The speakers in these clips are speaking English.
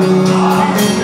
happy.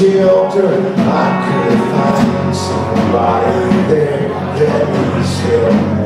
Shelter. I could find somebody there that needs help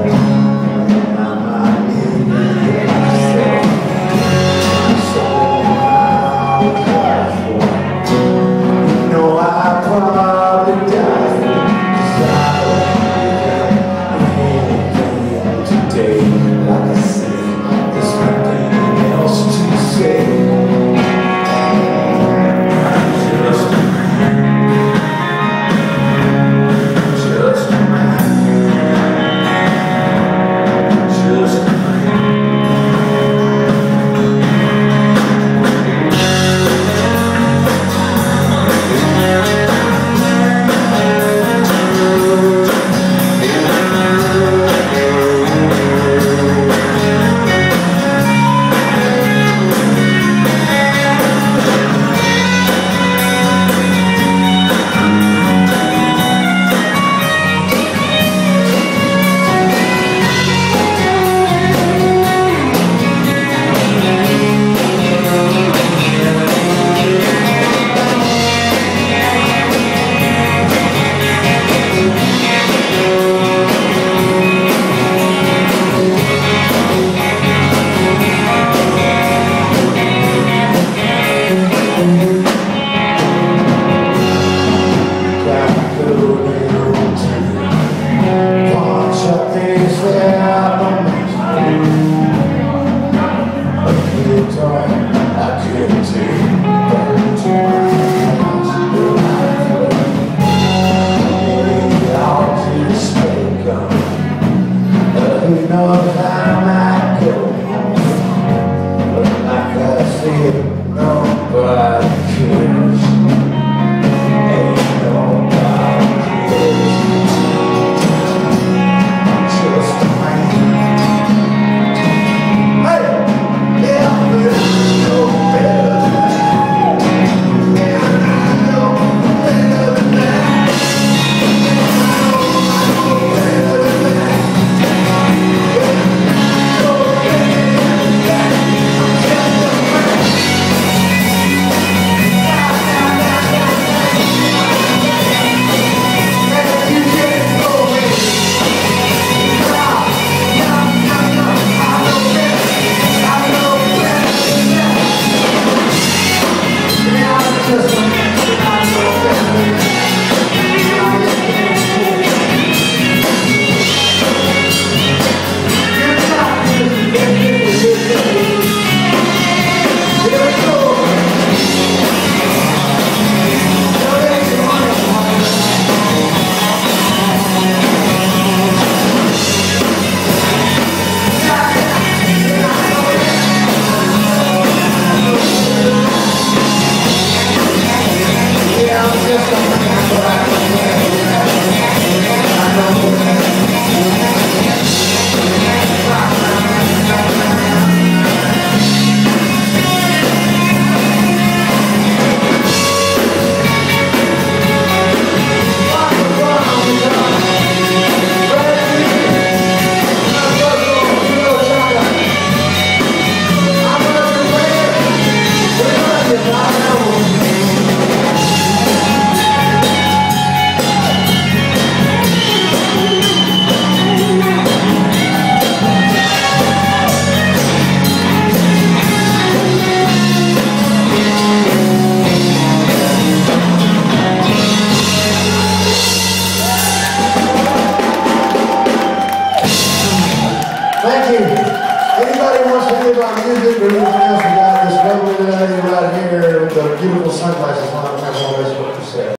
enough. Happy about music or anything else, we got this lovely lady right here with the beautiful sunglasses on, that's always what you say.